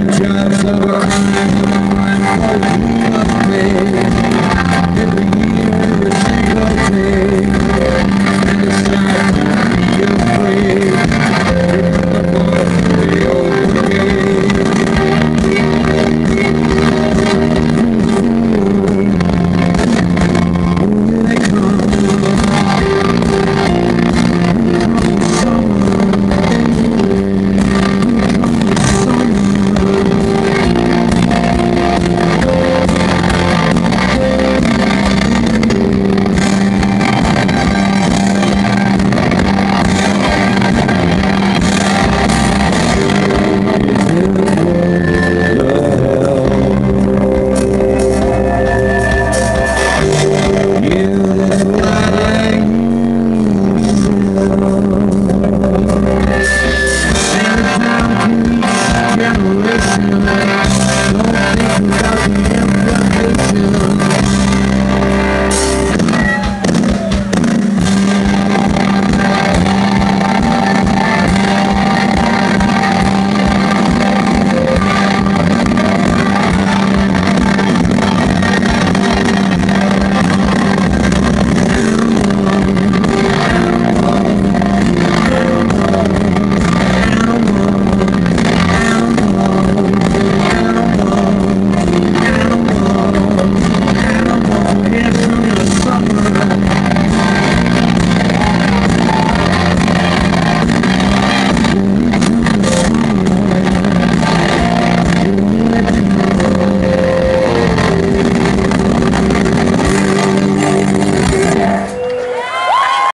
We've